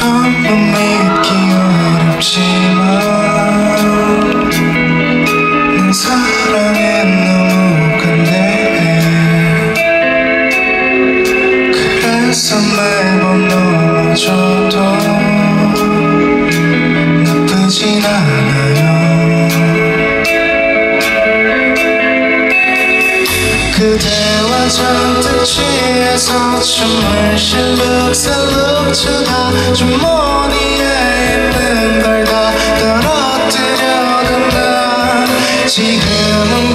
한 번 믿기 어렵지만 난 사랑에 너무 간대해 그래서 매번 넘어져도 나쁘진 않아요. 그대와 잔뜩 취해서 춤을 실룩 추다 주머니에 있는 걸 다 떨어뜨려둔다 지금